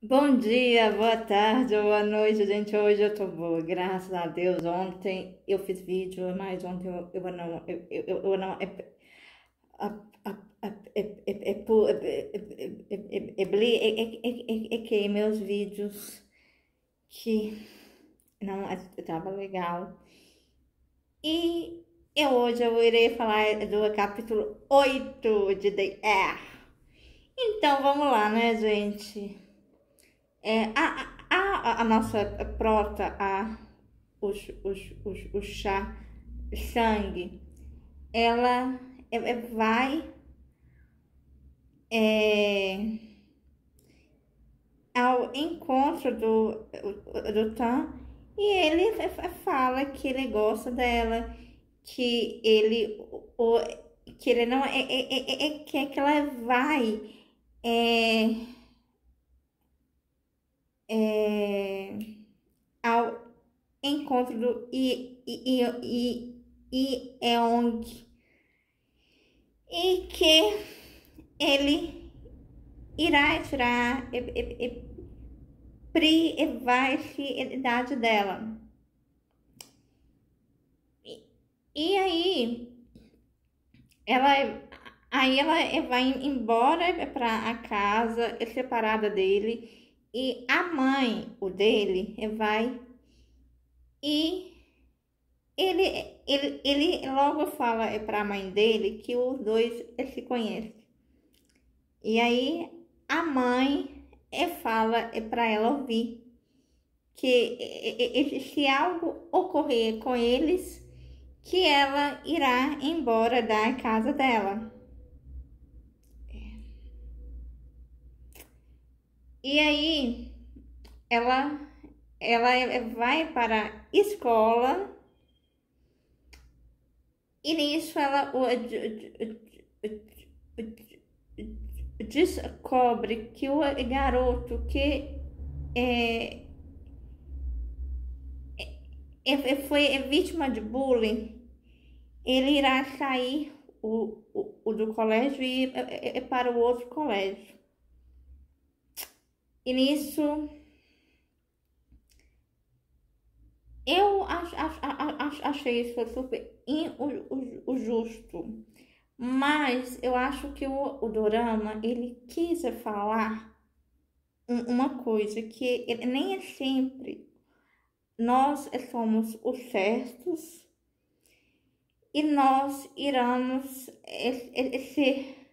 Bom dia, boa tarde, boa noite, gente. Hoje eu tô boa, graças a Deus. Ontem eu fiz vídeo, mas ontem eu, eu não. Eu, eu, eu não. É, é que meus vídeos que não estava legal. E eu, hoje eu irei falar do capítulo 8 de The Air. Então vamos lá, né, gente? É, a, a, a, nossa prota, a, os, os, os, o chá, sangue, ela é, é, vai é, ao encontro do, do Tan e ele fala que ele gosta dela, que ele, o, que ele não é, é, é, é, é que ela vai é, é, ao encontro do I, I, I, Eong e que ele irá tirar e, e, e, privacidade dela. E, e aí ela aí ela vai embora para a casa separada dele e a mãe, o dele, vai e ele, ele, ele logo fala para a mãe dele que os dois se conhecem. E aí a mãe fala para ela ouvir que se algo ocorrer com eles, que ela irá embora da casa dela. E aí ela ela vai para a escola e nisso ela descobre que o garoto que é, é, foi vítima de bullying, ele irá sair o, o do colégio e ir para o outro colégio. E nisso eu ach, ach, ach, achei isso super injusto. Mas eu acho que o, o Dorama, ele quis falar uma coisa que ele, nem é sempre nós somos os certos e nós iremos ser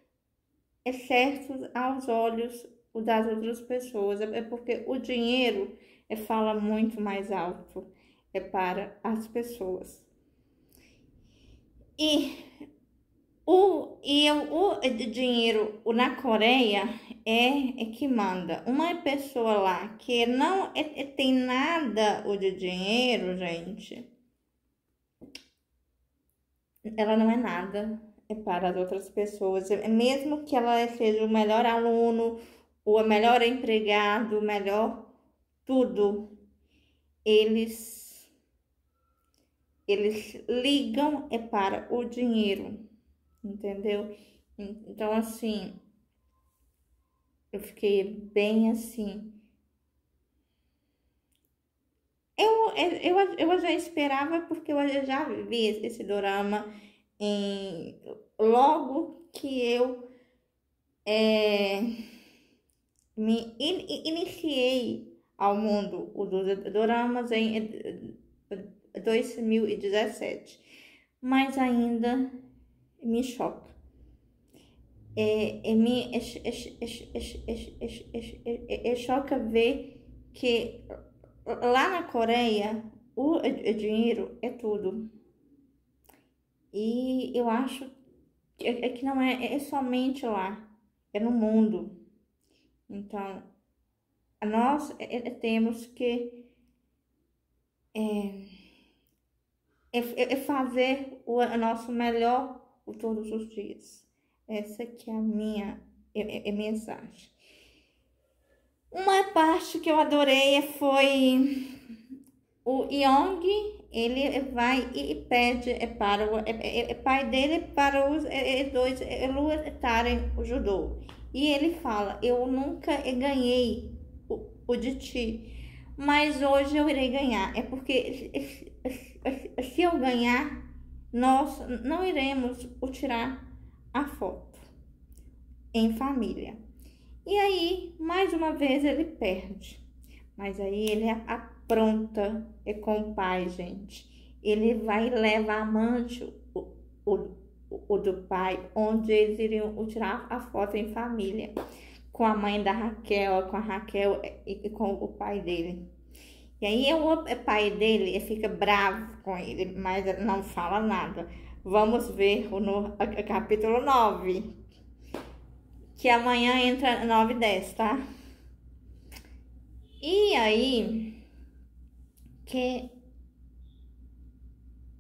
certos aos olhos o das outras pessoas. É porque o dinheiro é, fala muito mais alto é para as pessoas. E o, e o, o dinheiro na Coreia é, é que manda. Uma pessoa lá que não é, é, tem nada o de dinheiro, gente, ela não é nada é para as outras pessoas. Mesmo que ela seja o melhor aluno, o melhor empregado, o melhor tudo, eles eles ligam é para o dinheiro, entendeu? Então assim, eu fiquei bem assim. Eu, eu, eu já esperava porque eu já vi esse drama em logo que eu é, me in, iniciei ao mundo dos doramas em 2017, mas ainda me choca. É, é, me é, é, é, choca ver que lá na Coreia o dinheiro é tudo. E eu acho que, é que não é, é somente lá, é no mundo. Então, nós é, é, temos que é, é, é fazer o nosso melhor todos os dias. Essa que é a minha é, é, mensagem. Uma parte que eu adorei foi o Yong, ele vai e pede para o é, pai dele para os dois lutarem o judô. E ele fala: Eu nunca ganhei o, o de ti. Mas hoje eu irei ganhar. É porque se eu ganhar, nós não iremos tirar a foto em família. E aí, mais uma vez, ele perde. Mas aí ele apronta é com o pai, gente. Ele vai levar amante o, o, o do pai, onde eles iriam tirar a foto em família com a mãe da Raquel, com a Raquel e, com o pai dele. E aí o pai dele fica bravo com ele, mas não fala nada. Vamos ver o, no, capítulo 9. Que amanhã entra 9 e 10, tá? E aí que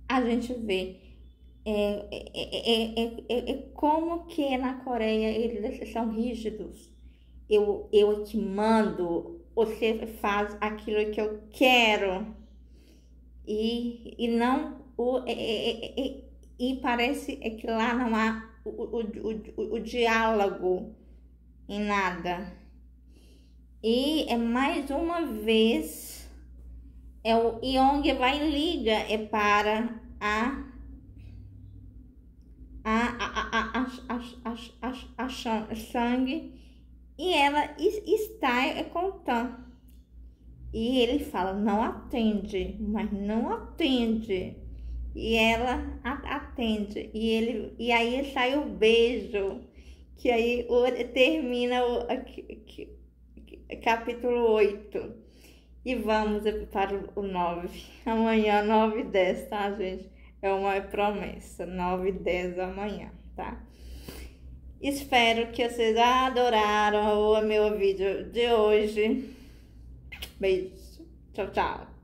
a gente vê é, é, é, é, como que na Coreia eles são rígidos eu, eu te mando, você faz aquilo que eu quero. E, e não o, e, e, e parece que lá não há o, o, o, o diálogo em nada. E é mais uma vez é o Yong vai liga é para a a a a a a, a, a, a sangue e ela está contando. E ele fala, não atende, mas não atende. E ela atende. E, ele, e aí sai o beijo. Que aí termina o capítulo 8. E vamos para o 9. Amanhã, 9 e 10, tá, gente? É uma promessa. 9 e 10 amanhã, tá? Espero que vocês adoraram o meu vídeo de hoje. Beijo. Tchau, tchau.